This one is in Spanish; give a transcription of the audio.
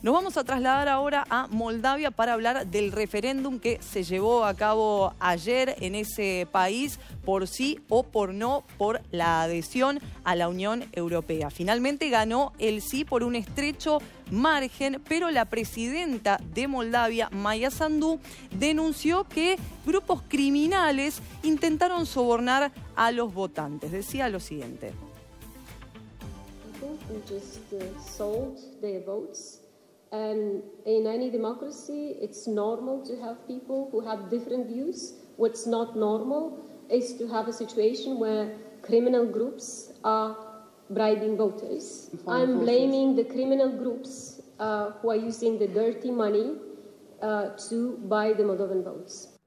Nos vamos a trasladar ahora a Moldavia para hablar del referéndum que se llevó a cabo ayer en ese país por sí o por no por la adhesión a la Unión Europea. Finalmente ganó el sí por un estrecho margen, pero la presidenta de Moldavia, Maya Sandu, denunció que grupos criminales intentaron sobornar a los votantes. Decía lo siguiente. And in any democracy, it's normal to have people who have different views. What's not normal is to have a situation where criminal groups are bribing voters. I'm blaming the criminal groups uh, who are using the dirty money uh, to buy the Moldovan votes.